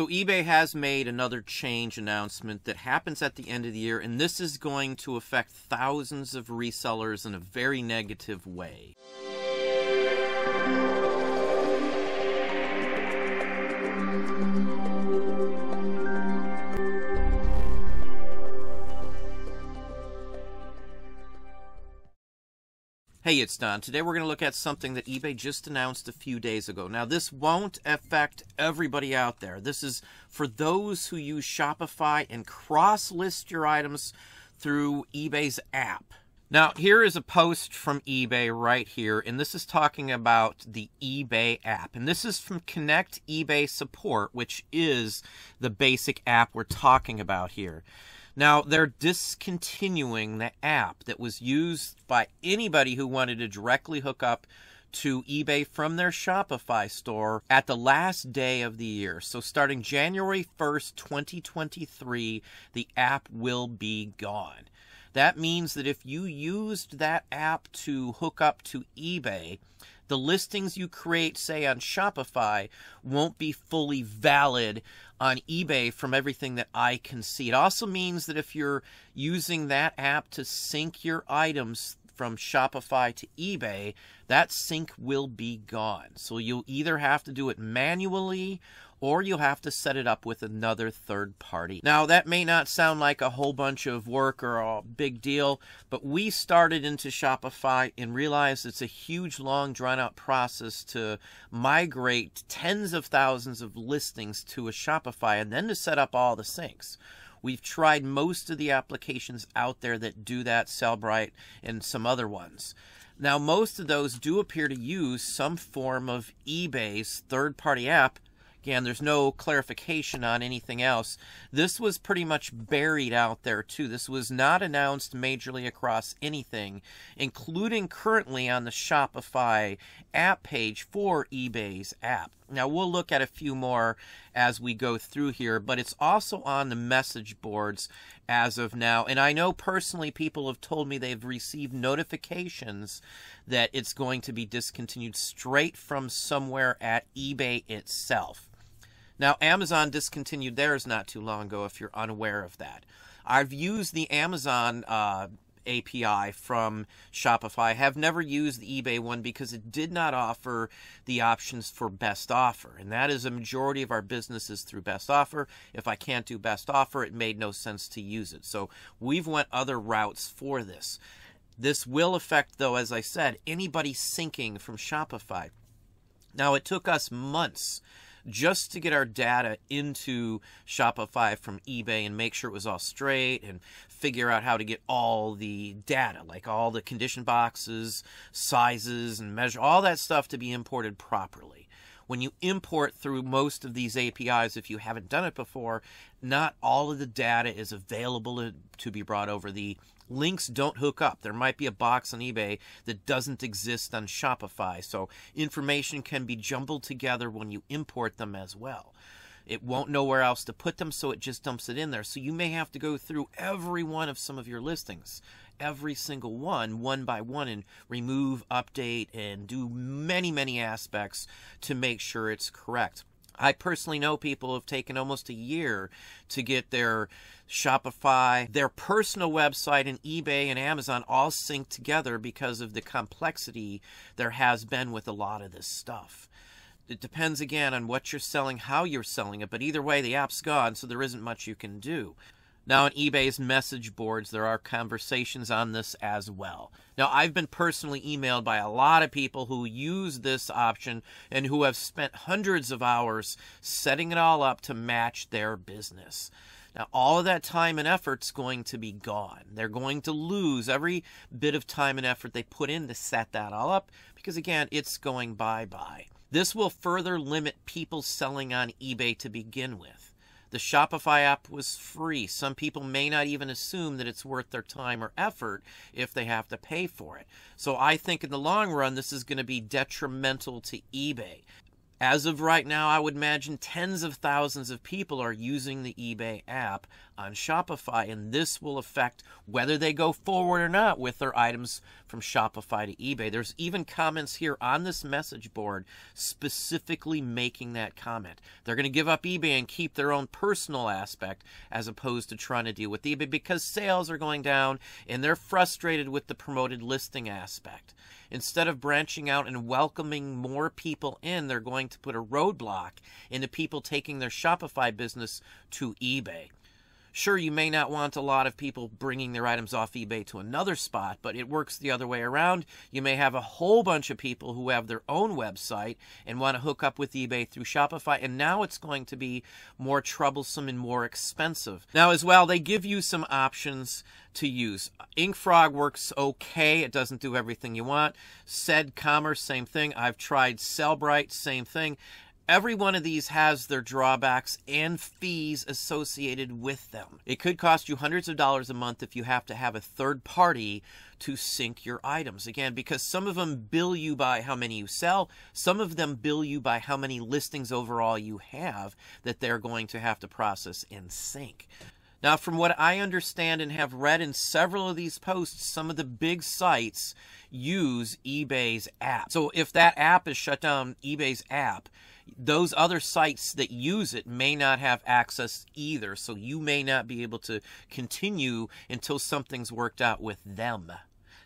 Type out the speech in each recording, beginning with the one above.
So eBay has made another change announcement that happens at the end of the year, and this is going to affect thousands of resellers in a very negative way. Hey, it's Don. Today we're going to look at something that eBay just announced a few days ago. Now, this won't affect everybody out there. This is for those who use Shopify and cross list your items through eBay's app. Now, here is a post from eBay right here, and this is talking about the eBay app. And this is from Connect eBay Support, which is the basic app we're talking about here. Now, they're discontinuing the app that was used by anybody who wanted to directly hook up to eBay from their Shopify store at the last day of the year. So, starting January 1st, 2023, the app will be gone. That means that if you used that app to hook up to eBay, the listings you create, say on Shopify, won't be fully valid on eBay from everything that I can see. It also means that if you're using that app to sync your items from Shopify to eBay, that sync will be gone. So you'll either have to do it manually or you'll have to set it up with another third party. Now, that may not sound like a whole bunch of work or a big deal, but we started into Shopify and realized it's a huge, long, drawn out process to migrate tens of thousands of listings to a Shopify and then to set up all the syncs. We've tried most of the applications out there that do that, Sellbrite and some other ones. Now, most of those do appear to use some form of eBay's third party app Again, there's no clarification on anything else. This was pretty much buried out there, too. This was not announced majorly across anything, including currently on the Shopify app page for eBay's app. Now, we'll look at a few more as we go through here, but it's also on the message boards as of now. And I know personally people have told me they've received notifications that it's going to be discontinued straight from somewhere at eBay itself. Now, Amazon discontinued theirs not too long ago, if you're unaware of that. I've used the Amazon uh, API from Shopify. I have never used the eBay one because it did not offer the options for best offer. And that is a majority of our businesses through best offer. If I can't do best offer, it made no sense to use it. So we've went other routes for this. This will affect, though, as I said, anybody syncing from Shopify. Now, it took us months just to get our data into Shopify from eBay and make sure it was all straight and figure out how to get all the data, like all the condition boxes, sizes, and measure, all that stuff to be imported properly. When you import through most of these APIs, if you haven't done it before, not all of the data is available to be brought over. The links don't hook up. There might be a box on eBay that doesn't exist on Shopify, so information can be jumbled together when you import them as well. It won't know where else to put them, so it just dumps it in there. So you may have to go through every one of some of your listings, every single one, one by one, and remove, update, and do many, many aspects to make sure it's correct. I personally know people have taken almost a year to get their Shopify, their personal website, and eBay and Amazon all synced together because of the complexity there has been with a lot of this stuff. It depends again on what you're selling, how you're selling it, but either way, the app's gone, so there isn't much you can do. Now, on eBay's message boards, there are conversations on this as well. Now, I've been personally emailed by a lot of people who use this option and who have spent hundreds of hours setting it all up to match their business. Now, all of that time and effort's going to be gone. They're going to lose every bit of time and effort they put in to set that all up because, again, it's going bye bye. This will further limit people selling on eBay to begin with. The Shopify app was free. Some people may not even assume that it's worth their time or effort if they have to pay for it. So I think in the long run, this is going to be detrimental to eBay. As of right now, I would imagine tens of thousands of people are using the eBay app on Shopify, and this will affect whether they go forward or not with their items from Shopify to eBay. There's even comments here on this message board specifically making that comment. They're going to give up eBay and keep their own personal aspect as opposed to trying to deal with eBay because sales are going down and they're frustrated with the promoted listing aspect. Instead of branching out and welcoming more people in, they're going to put a roadblock into people taking their Shopify business to eBay. Sure, you may not want a lot of people bringing their items off eBay to another spot, but it works the other way around. You may have a whole bunch of people who have their own website and want to hook up with eBay through Shopify, and now it's going to be more troublesome and more expensive. Now, as well, they give you some options to use. InkFrog works okay. It doesn't do everything you want. CedCommerce, same thing. I've tried Sellbrite, same thing. Every one of these has their drawbacks and fees associated with them. It could cost you hundreds of dollars a month if you have to have a third party to sync your items. Again, because some of them bill you by how many you sell, some of them bill you by how many listings overall you have that they're going to have to process and sync. Now, from what I understand and have read in several of these posts, some of the big sites use eBay's app. So if that app is shut down, eBay's app, those other sites that use it may not have access either. So you may not be able to continue until something's worked out with them.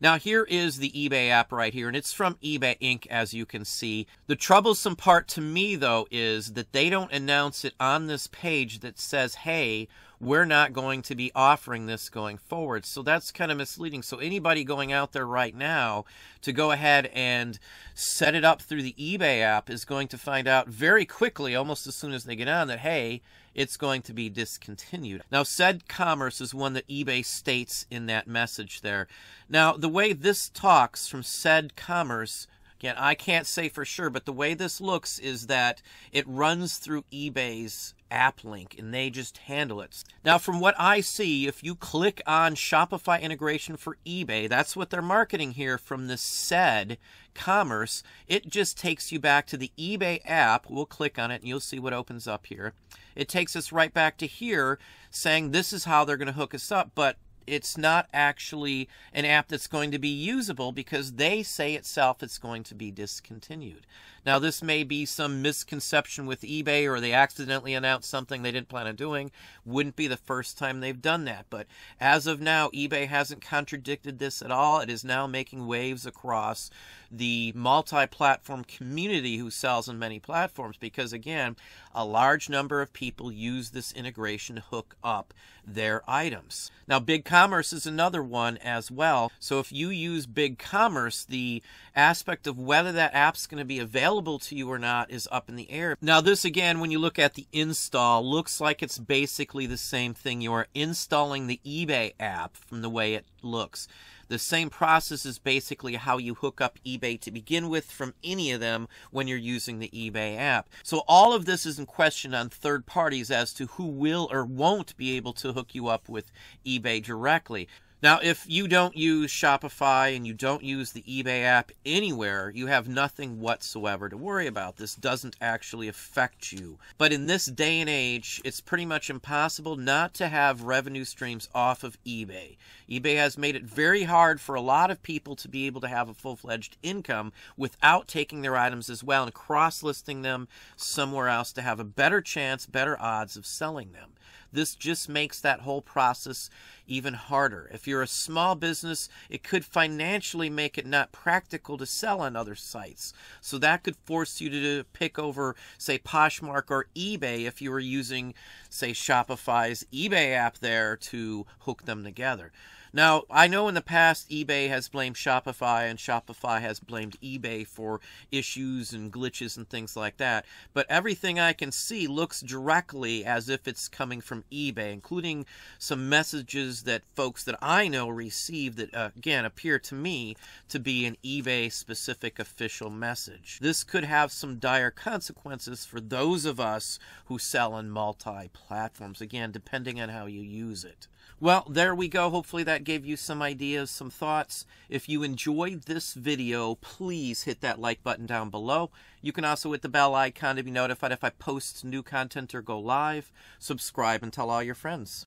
Now here is the eBay app right here, and it's from eBay Inc. as you can see. The troublesome part to me though is that they don't announce it on this page that says, hey, we're not going to be offering this going forward. So that's kind of misleading. So anybody going out there right now to go ahead and set it up through the eBay app is going to find out very quickly, almost as soon as they get on, that hey, it's going to be discontinued. Now, CedCommerce is one that eBay states in that message there. Now, the way this talks from CedCommerce Again, I can't say for sure, but the way this looks is that it runs through eBay's app link and they just handle it. Now, from what I see, if you click on Shopify integration for eBay, that's what they're marketing here from the said commerce. It just takes you back to the eBay app. We'll click on it and you'll see what opens up here. It takes us right back to here saying this is how they're going to hook us up, but it's not actually an app that's going to be usable because they say itself it's going to be discontinued. Now, this may be some misconception with eBay or they accidentally announced something they didn't plan on doing. Wouldn't be the first time they've done that. But as of now, eBay hasn't contradicted this at all. It is now making waves across the multi platform community who sells on many platforms because, again, a large number of people use this integration to hook up their items. Now, BigCommerce is another one as well. So if you use BigCommerce, the aspect of whether that app's going to be available to you or not is up in the air. Now, this again, when you look at the install, looks like it's basically the same thing. You are installing the eBay app from the way it looks. The same process is basically how you hook up eBay to begin with from any of them when you're using the eBay app. So all of this is in question on third parties as to who will or won't be able to hook you up with eBay directly. Now, if you don't use Shopify and you don't use the eBay app anywhere, you have nothing whatsoever to worry about. This doesn't actually affect you. But in this day and age, it's pretty much impossible not to have revenue streams off of eBay. eBay has made it very hard for a lot of people to be able to have a full fledged income without taking their items as well and cross listing them somewhere else to have a better chance, better odds of selling them. This just makes that whole process even harder. If you're a small business, it could financially make it not practical to sell on other sites. So that could force you to pick over, say, Poshmark or eBay if you were using, say, Shopify's eBay app there to hook them together. Now, I know in the past eBay has blamed Shopify and Shopify has blamed eBay for issues and glitches and things like that, but everything I can see looks directly as if it's coming from eBay, including some messages that folks that I know receive that, uh, again, appear to me to be an eBay specific official message. This could have some dire consequences for those of us who sell on multi platforms, again, depending on how you use it. Well, there we go. Hopefully that gave you some ideas, some thoughts. If you enjoyed this video, please hit that like button down below. You can also hit the bell icon to be notified if I post new content or go live. Subscribe and tell all your friends.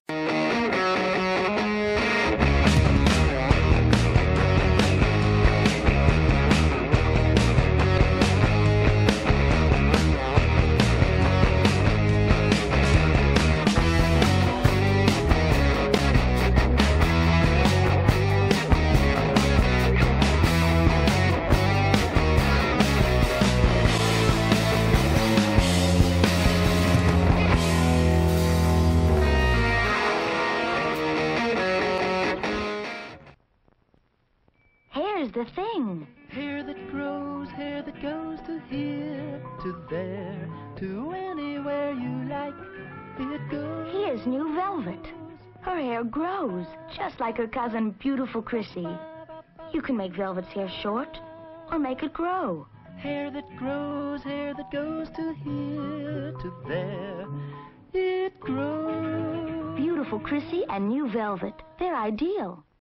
The thing. Hair that grows, hair that goes to here, to there, to anywhere you like. It goes. Here's new velvet. Her hair grows, just like her cousin, beautiful Chrissy. You can make velvet's hair short or make it grow. Hair that grows, hair that goes to here, to there. It grows. Beautiful Chrissy and new velvet. They're ideal.